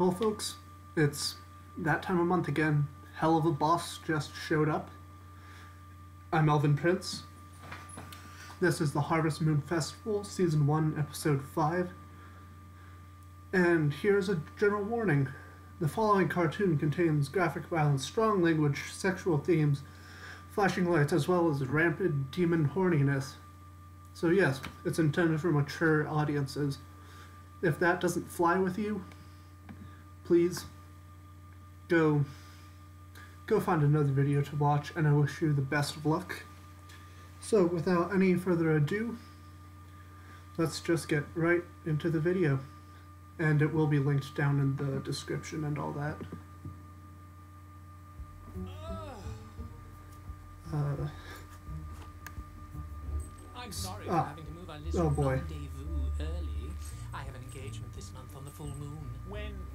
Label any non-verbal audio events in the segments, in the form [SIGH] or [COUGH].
Well, folks, it's that time of month again. Helluva Boss just showed up. I'm Elven Prince. This is the Harvest Moon Festival, Season 1, Episode 5. And here's a general warning the following cartoon contains graphic violence, strong language, sexual themes, flashing lights, as well as rampant demon horniness. So, yes, it's intended for mature audiences. If that doesn't fly with you, please go go find another video to watch and I wish you the best of luck. So without any further ado, let's just get right into the video. And it will be linked down in the description and all that. Uh, I'm sorry Ah. for having to move our list Oh, boy. rendezvous early. I have an engagement this month on the full moon. When this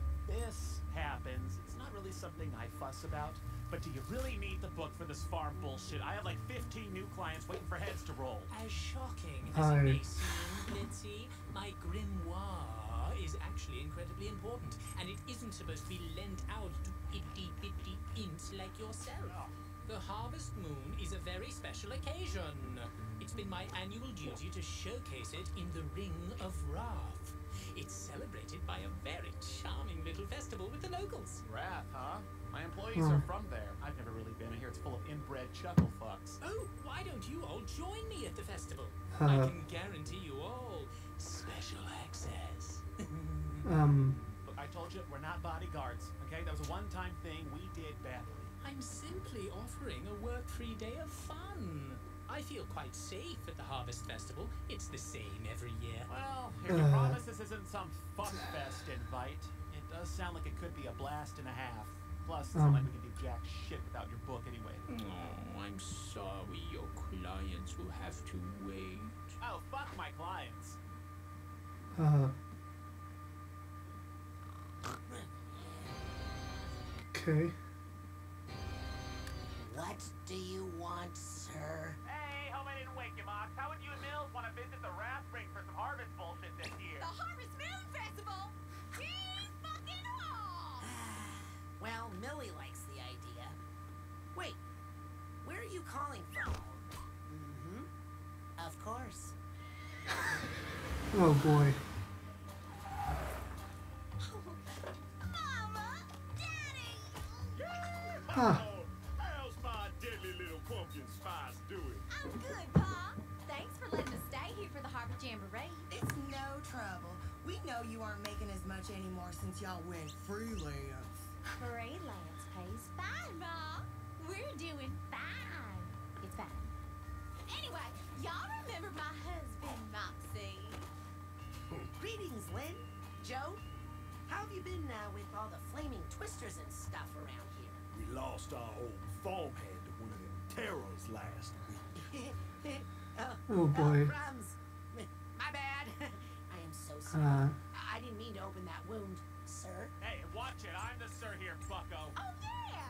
happens, it's not really something I fuss about. But do you really need the book for this farm bullshit? I have like 15 new clients waiting for heads to roll. As shocking as Hi. it may seem, Blitzy, my grimoire is actually incredibly important, and it isn't supposed to be lent out to itty bitty imps like yourself. Oh. The harvest moon is a very special occasion. It's been my annual duty to showcase it in the Ring of Wrath. It's celebrated by a very charming little festival with the locals. Wrath, huh? My employees Hmm. are from there. I've never really been. I hear it's full of inbred chuckle fucks. Oh, why don't you all join me at the festival? Uh. I can guarantee you all special access. [LAUGHS] um, Look, I told you, we're not bodyguards, okay? That was a one-time thing we did badly. I'm simply offering a work-free day of fun. I feel quite safe at the Harvest Festival. It's the same every year. Well, if you Uh. promise this isn't some fuckfest invite, it does sound like it could be a blast and a half. Plus, it's Um. not like we can do jack shit without your book anyway. Oh, I'm sorry your clients will have to wait. Oh, fuck my clients. uh. Okay. What do you want, sir? Hey, hope I didn't wake you, Mox. How would you and Mills want to visit the Wrath Ring for some harvest bullshit this year? The Harvest Moon Festival? He's fucking off! [SIGHS] Well, Millie likes the idea. Wait, where are you calling from? Mm-hmm. Of course. Oh boy. Joe, how have you been now with all the flaming twisters and stuff around here? We lost our old farmhand to one of them terrors last week. oh, [LAUGHS] Oh, boy. crumbs. [LAUGHS] My bad. [LAUGHS] I am so sorry. Uh, I I didn't mean to open that wound, sir. Hey, watch it. I'm the sir here, bucko. Oh, yeah!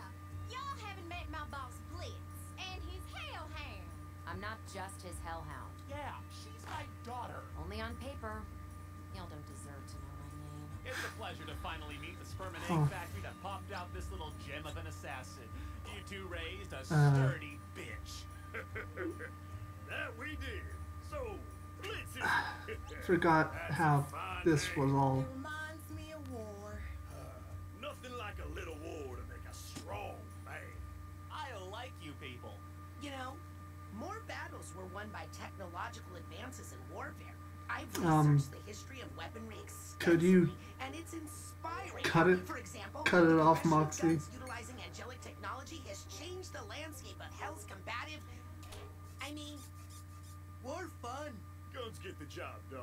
Y'all haven't met my boss, Blitz, and his hellhound. I'm not just his hellhound. Yeah, she's my daughter. Only on paper. Pleasure to finally meet the sperm and egg Huh. factory that popped out this little gem of an assassin. You two raised a Uh. sturdy bitch. [LAUGHS] That we did. So, Blitz [SIGHS] forgot That's how this name. was all. It reminds me of war. Nothing like a little war to make a strong man. I like you people. You know, more battles were won by technological advances in warfare. I've Um, researched the history of weaponry could you extensively, and it's inspiring. cut it- example, cut it off, Moxie? utilizing angelic technology has changed the landscape of Hell's combative. I mean, war fun. Guns get the job done.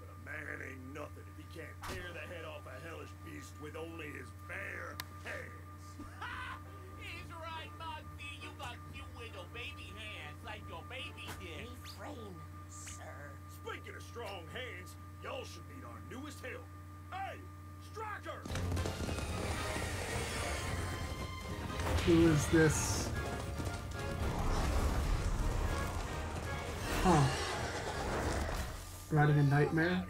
But a man ain't nothing if he can't tear the head off a hellish beast with only his bare hands. [LAUGHS] He's right, Moxie. You got cute little baby hands like your baby did. Refrain, sir. Speaking of strong hands, y'all should meet our newest help. Hey, Striker! Who is this? Huh. Riding a nightmare?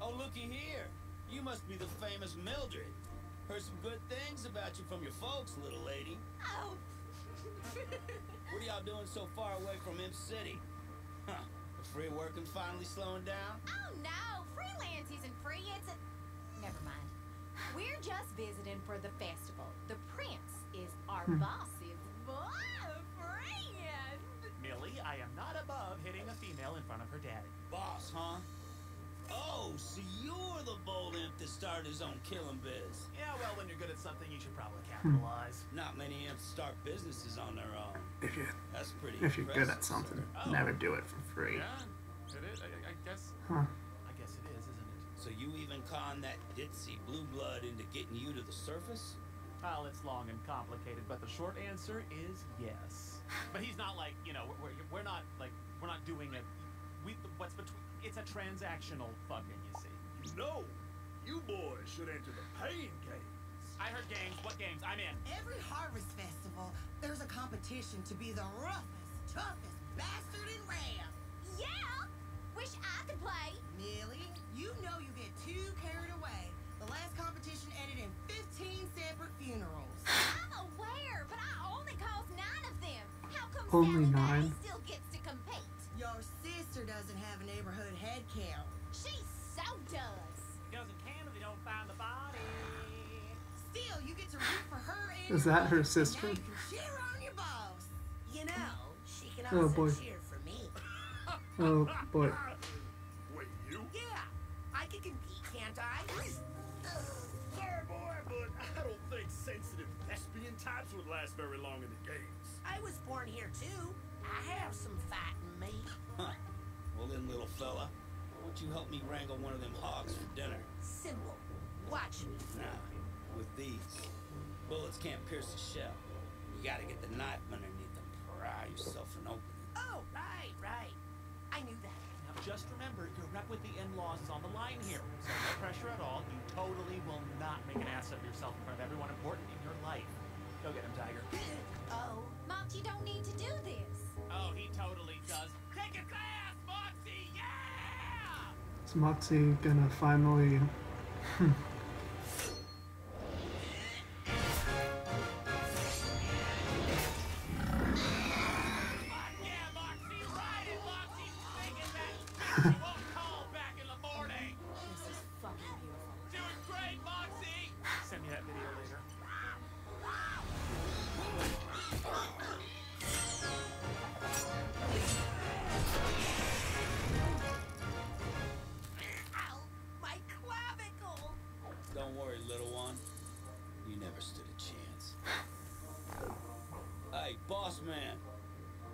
Oh, looky here. You must be the famous Mildred. Heard some good things about you from your folks, little lady. Oh. [LAUGHS] What are y'all doing so far away from M City? Huh. The free working finally slowing down? oh no, freelance isn't free. It's a. Never mind. We're just visiting for the festival. The prince is our Hmm. boss's boyfriend. Millie, I am not above hitting a female in front of her daddy. Boss, huh? Oh, so you're the bold imp that started his own killing biz. Yeah, well, when you're good at something, you should probably Hmm. capitalize. Not many imps start businesses on their own. If you That's pretty if you're good at something. Oh. never do it for free. Yeah, it is. I, I guess. Huh. I guess it is, isn't it? So you even con that ditzy blue blood into getting you to the surface? Well, it's long and complicated, but the short answer is yes. [LAUGHS] But he's not like you know we're, we're not like we're not doing it. We what's between it's a transactional fucking. You see. No, you boys should enter the Pain Games. I heard games. What games? I'm in. Every harvest festival, there's a competition to be the roughest, toughest bastard in Ram. Yeah. Wish I could play. Millie, you know you get too carried away. The last competition ended in 15 separate funerals. I'm aware, but I only caused nine of them. How come Only Sallie May nine? Is that her sister? Now you can cheer on your boss. You know, she can Oh, boy. cheer for me. [LAUGHS] Oh boy. Wait, you? Yeah, I can compete, can't I? Sorry, boy, but I don't think sensitive thespian types would last very long in the games. I was born here too. I have some fight in me. Huh. [LAUGHS] Well then, little fella, why don't you help me wrangle one of them hogs for dinner? Simple. Watch me. Now, with these, bullets can't pierce the shell. You gotta get the knife underneath them, pry yourself an opening. Oh, right, right. I knew that. Now just remember, your rep with the in-laws is on the line here. So no pressure at all. You totally will not make an ass of yourself in front of everyone important in your life. Go get him, Tiger. [GASPS] Oh, Mom, you don't need to do this. Oh, he totally does. Kick its ass, Moxie! Yeah! Is Moxie gonna finally? [LAUGHS] Hmm, boss man.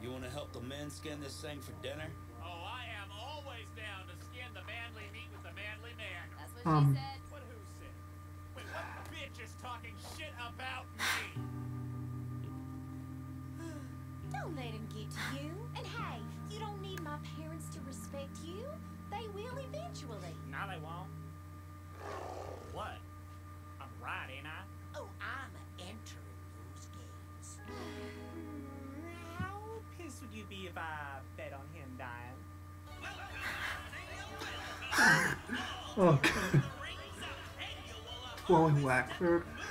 You wanna help the men skin this thing for dinner? Oh, I am always down to skin the manly meat with the manly man. That's what Um. she said. What who said? Wait, what [SIGHS] bitch is talking shit about me? [SIGHS] Don't let him get to you. And hey, you don't need my parents to respect you. They will eventually. No, they won't. What? I'm right, ain't I? Oh. [LAUGHS] Flowing Blackbird. First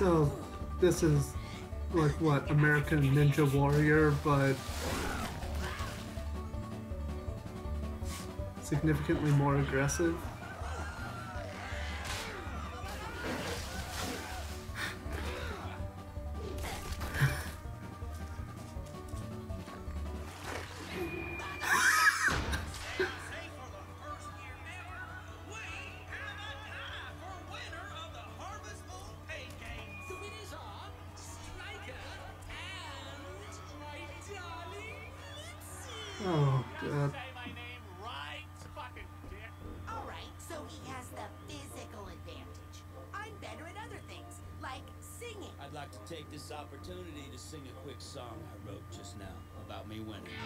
So, this is like what American Ninja Warrior, but significantly more aggressive. Take this opportunity to sing a quick song I wrote just now about me winning.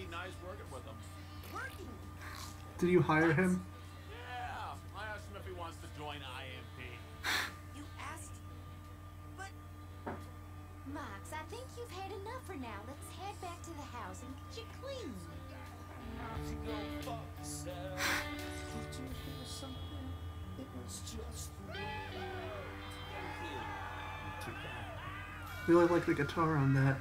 Be nice working with him. Working. Did you hire him? Yeah, I asked him if he wants to join IMP. [SIGHS] You asked, but Max, I think you've had enough for now. Let's head back to the house and get you clean. Really like the guitar on that.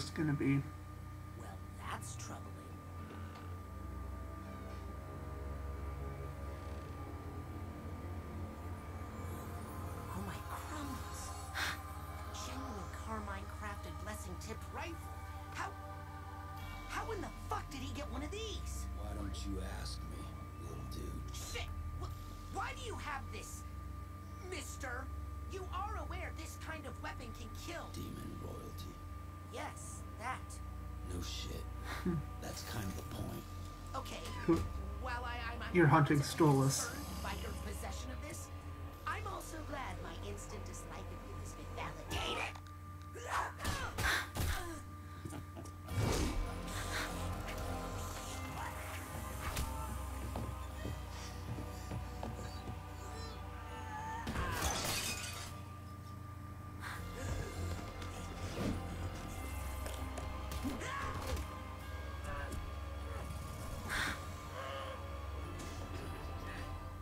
What's this gonna be? well, that's troubling. Oh my crumbs. Genuine Carmine crafted blessing tipped rifle. How how in the fuck did he get one of these? Why don't you ask me, little dude? Shit! Wh- Why do you have this, mister? You are aware this kind of weapon can kill. Demon royalty. Yes, that. No shit. Hmm. That's kind of the point. Okay. Who- While I, I'm You're hunting unfortunately Stolas.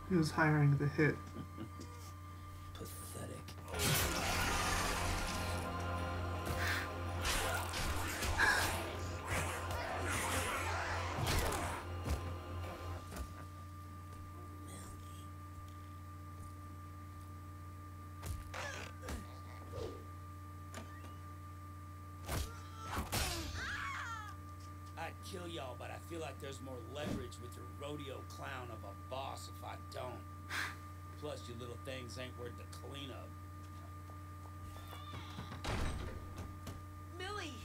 Who's hiring the hit? Pathetic. I'd kill y'all, but I feel like there's more leverage with your rodeo clown of a boss if I don't. Plus, you little things ain't worth the cleanup. Millie!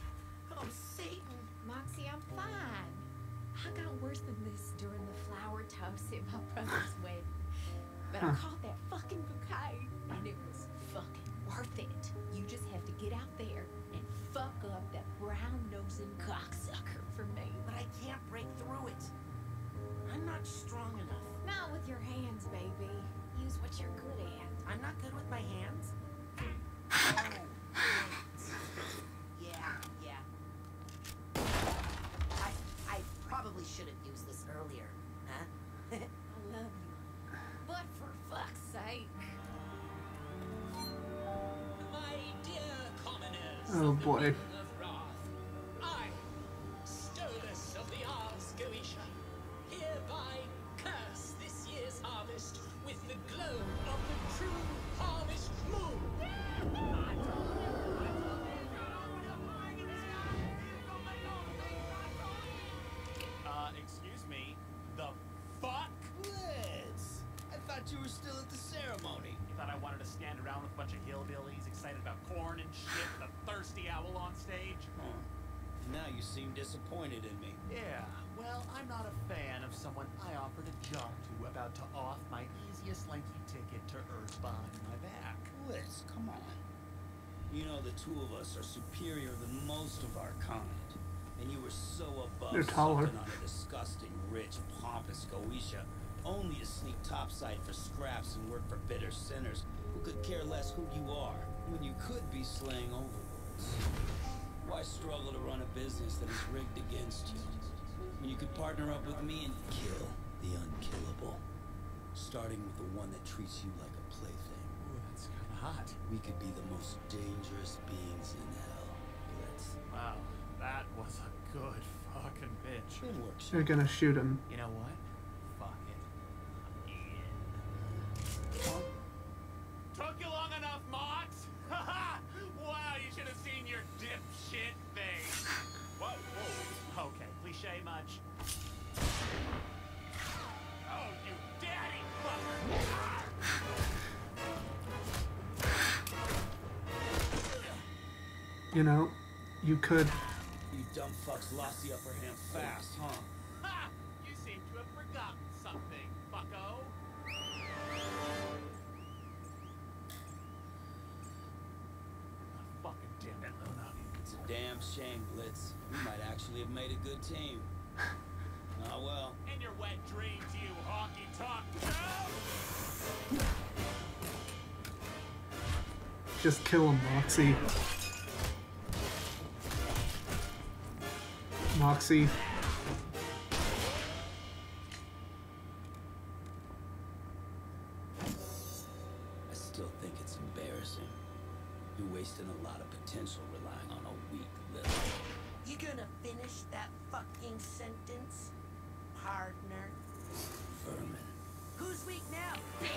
Oh, Satan! Moxie, I'm fine. I got worse than this during the flower toast at my brother's [LAUGHS] wedding. But I caught that fucking bouquet, and it was fucking worth it. You just have to get out there and fuck up that brown-nosing cocksucker for me. But I can't break through it. I'm not strong enough. Not with your hands, baby. Use what you're good at. I'm not good with my hands. Oh. [SIGHS] Yeah, yeah. I I probably should have used this earlier, huh? I love you. But for fuck's sake. My dear commoners Oh, boy. You seem disappointed in me. Yeah, well, I'm not a fan of someone I offered a job to about to off my easiest lanky ticket to Earth behind my back. Liz, come on. You know the two of us are superior than most of our kind. And you were so above They're taller. something on a disgusting, rich, pompous Goetia, only to sneak topside for scraps and work for bitter sinners who could care less who you are, when you could be slaying overlords. Why struggle to run a business that is rigged against you? When you could partner up with me and kill the unkillable. Starting with the one that treats you like a plaything. Ooh, that's kind of hot. We could be the most dangerous beings in hell. Blitz. Wow, that was a good fucking bitch. Good work, You're gonna shoot him. You know what? Damn it, Loona. It's a damn shame, Blitz. We might actually have made a good team. Oh [LAUGHS] well. In your wet dreams, you honky tonk Joe! Just kill him, Moxie. Moxie. Partner? vermin. Who's weak now? Okay,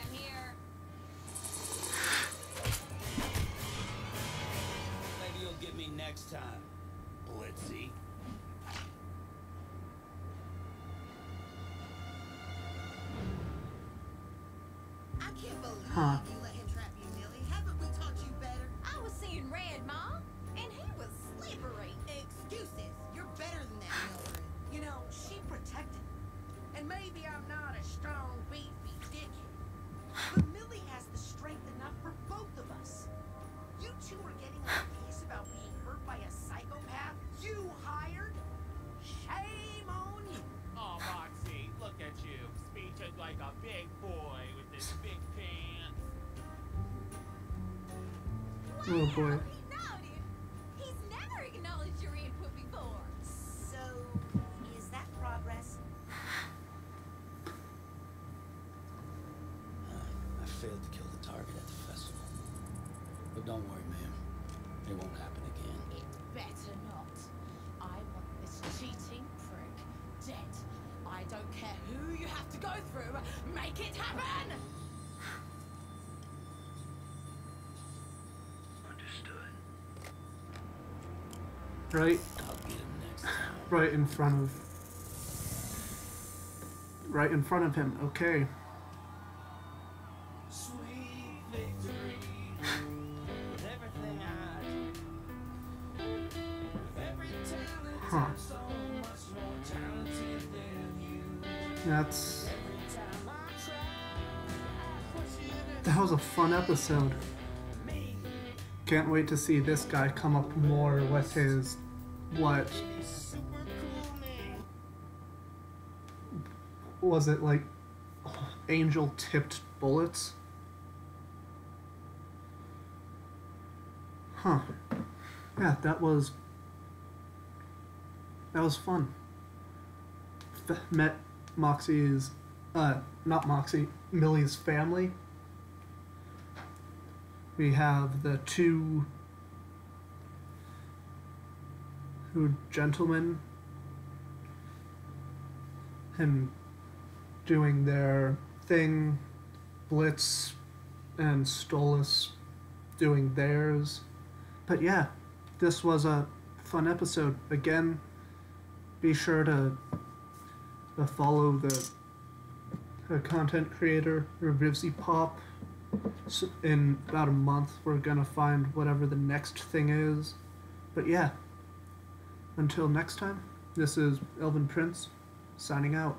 I'm here. Maybe you'll get me next time, Blitzy. I can't believe Huh. Dead. I don't care who you have to go through. Make it happen! Right, I'll get him next time. right in front of. Right in front of him. Okay. Sweet victory. With everything I do. With every talent, Huh. I'm so much more talented than you. That's. Every time I try, I push it That was a fun episode. Can't wait to see this guy come up more with his. What? Was it like. Angel tipped bullets? Huh. Yeah, that was. That was fun. F- met Moxie's. Uh, not Moxie, Millie's family. We have the two. Who gentlemen. Him doing their thing. Blitz and Stolas doing theirs. But yeah, this was a fun episode. Again, be sure to, to follow the, the content creator, Revivsy Pop. S in about a month, we're gonna find whatever the next thing is. But yeah, until next time, this is Elven Prince signing out.